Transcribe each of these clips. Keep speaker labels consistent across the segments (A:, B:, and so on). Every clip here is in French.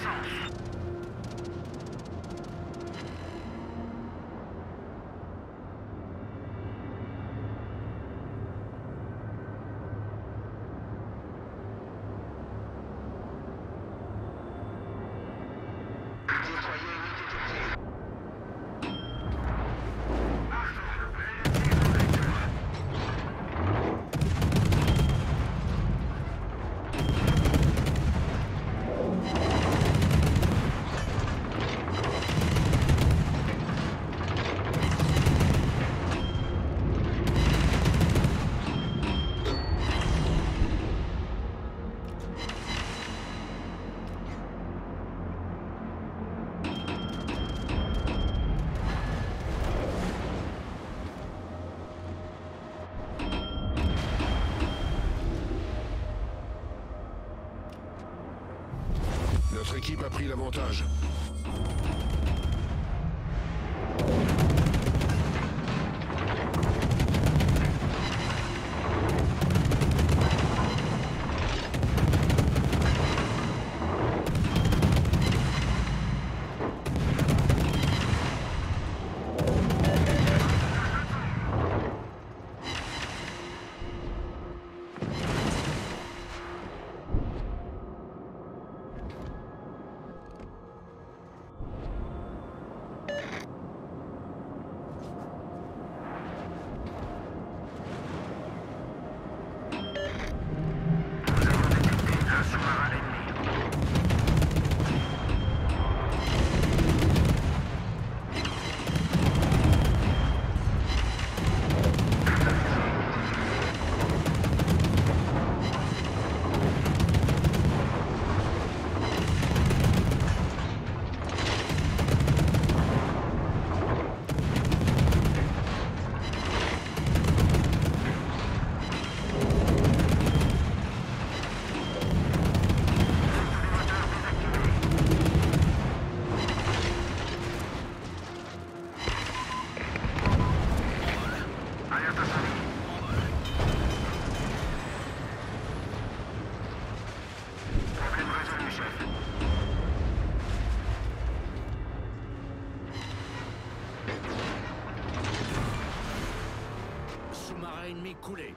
A: Isso. A pris l'avantage.
B: Ennemi
C: coulé.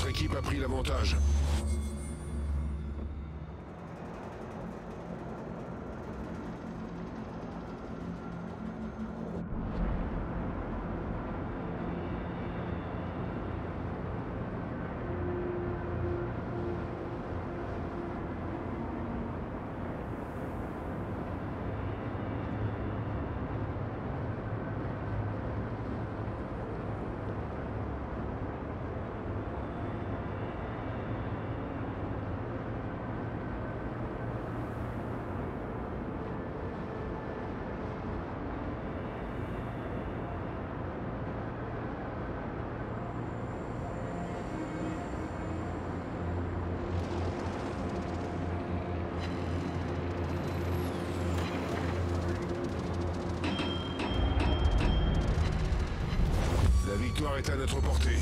A: Notre équipe a pris l'avantage. Est à notre portée.